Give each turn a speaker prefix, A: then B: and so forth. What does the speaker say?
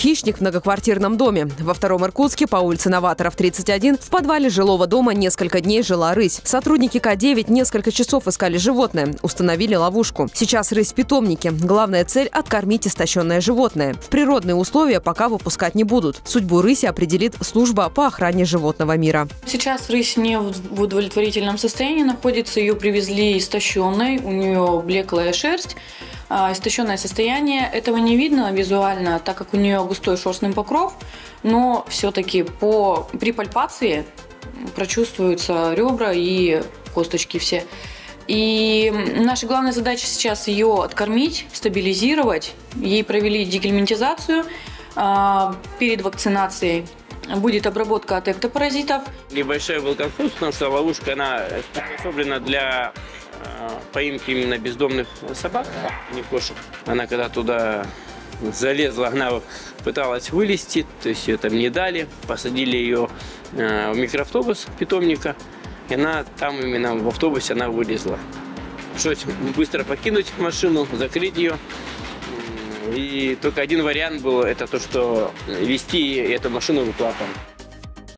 A: Хищник в многоквартирном доме. Во втором Иркутске по улице Новаторов, 31, в подвале жилого дома несколько дней жила рысь. Сотрудники К-9 несколько часов искали животное. Установили ловушку. Сейчас рысь в питомнике. Главная цель – откормить истощенное животное. В природные условия пока выпускать не будут. Судьбу рыси определит служба по охране животного мира.
B: Сейчас рысь не в удовлетворительном состоянии находится. Ее привезли истощенной. У нее блеклая шерсть. А, истощенное состояние. Этого не видно визуально, так как у нее густой шерстный покров, но все-таки по, при пальпации прочувствуются ребра и косточки все. И наша главная задача сейчас ее откормить, стабилизировать. Ей провели дегельминтизацию э, перед вакцинацией. Будет обработка от эктопаразитов.
C: Небольшой конфуз, потому что ловушка она приспособлена для поимки именно бездомных собак, не кошек. Она когда туда залезла, она пыталась вылезти, то есть ее там не дали, посадили ее э, в микроавтобус питомника, и она там именно в автобусе она вылезла. Пришлось быстро покинуть машину, закрыть ее. И только один вариант был, это то, что вести эту машину в клапан.